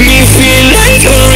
me feel like